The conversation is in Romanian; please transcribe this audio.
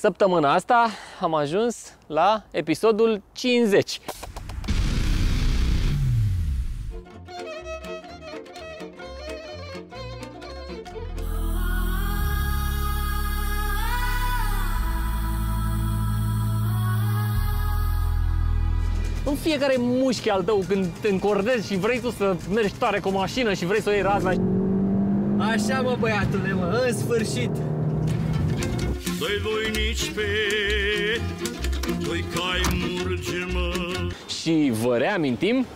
Săptămâna asta am ajuns la episodul 50. în fiecare mușchi al tău când te încordezi și vrei tu să mergi tare cu o mașină și vrei să o iei razna. Așa mă băiatule mă, în sfârșit! Doi voinici pe doi cai murge mă. Și vă reamintim